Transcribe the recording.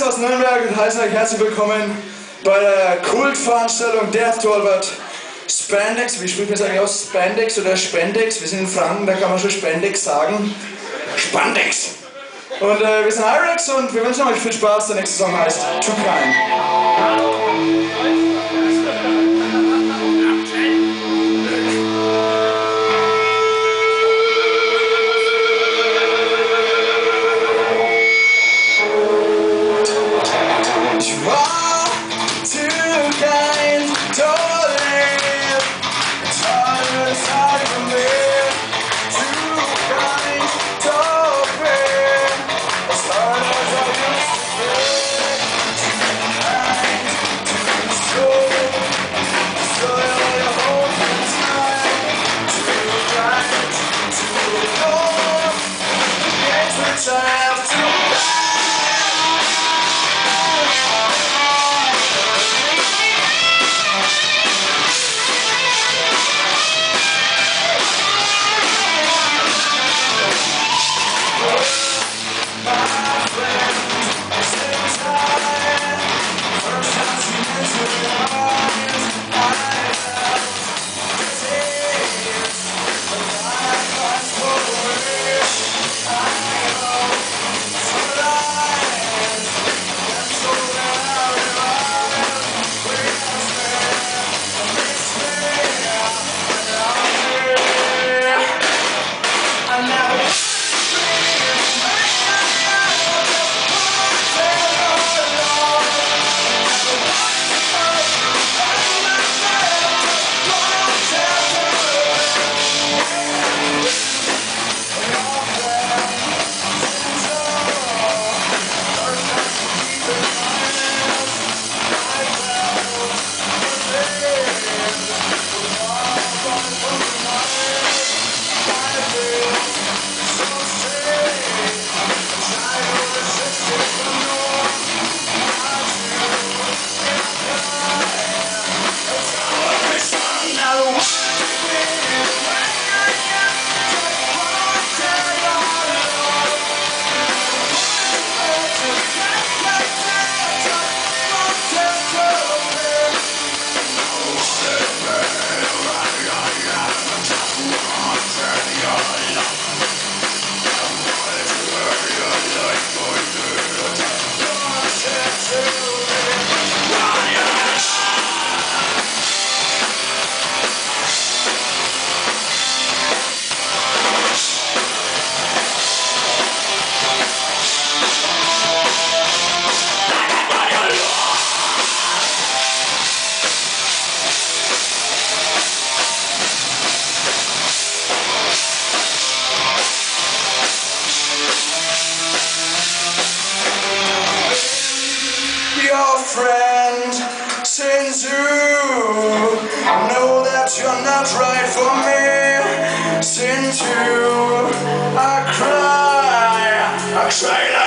Alex aus Nürnberg und heiße euch herzlich willkommen bei der Kultveranstaltung Death to Albert Spandex. Wie spricht man das eigentlich aus? Spandex oder Spendex? Wir sind in Franken, da kann man schon Spendex sagen. Spandex! Und äh, wir sind Irex und wir wünschen euch viel Spaß. Der nächste Song heißt Too Kind. Friend since you know that you're not right for me since you I cry I cry